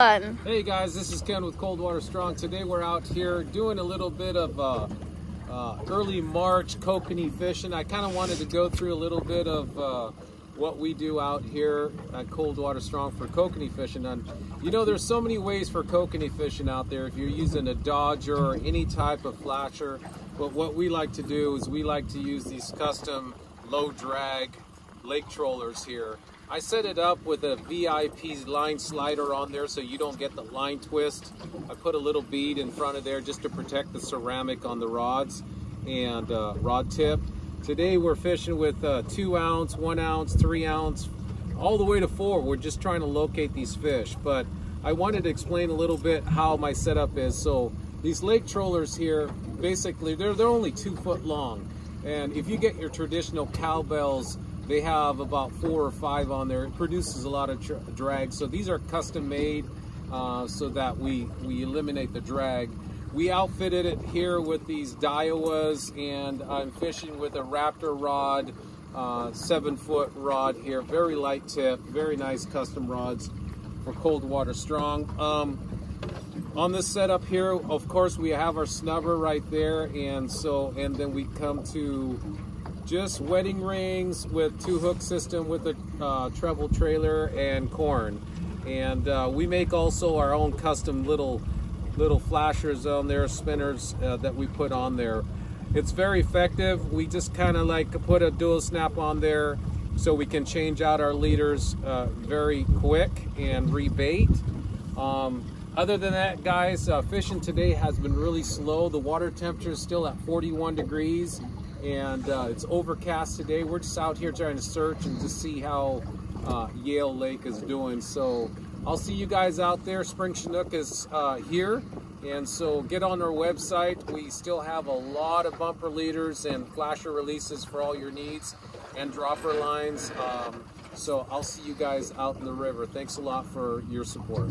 Fun. Hey guys, this is Ken with Coldwater Strong. Today we're out here doing a little bit of uh, uh, early March kokanee fishing. I kind of wanted to go through a little bit of uh, what we do out here at Coldwater Strong for kokanee fishing. And you know, there's so many ways for kokanee fishing out there. If you're using a Dodger or any type of flasher, but what we like to do is we like to use these custom low drag lake trollers here. I set it up with a VIP line slider on there so you don't get the line twist. I put a little bead in front of there just to protect the ceramic on the rods and uh, rod tip. Today we're fishing with uh, two ounce, one ounce, three ounce, all the way to four. We're just trying to locate these fish. But I wanted to explain a little bit how my setup is. So these lake trollers here, basically they're, they're only two foot long. And if you get your traditional cowbells they have about four or five on there. It produces a lot of drag. So these are custom made uh, so that we, we eliminate the drag. We outfitted it here with these Daiwas and I'm fishing with a Raptor rod, uh, seven foot rod here. Very light tip, very nice custom rods for cold water strong. Um, on this setup here, of course, we have our snubber right there. And so, and then we come to just wedding rings with two hook system with a uh, treble trailer and corn. And uh, we make also our own custom little little flashers on there, spinners uh, that we put on there. It's very effective. We just kind of like put a dual snap on there so we can change out our leaders uh, very quick and rebait. Um, other than that, guys, uh, fishing today has been really slow. The water temperature is still at 41 degrees and uh, it's overcast today. We're just out here trying to search and just see how uh, Yale Lake is doing. So I'll see you guys out there. Spring Chinook is uh, here. And so get on our website. We still have a lot of bumper leaders and flasher releases for all your needs and dropper lines. Um, so I'll see you guys out in the river. Thanks a lot for your support.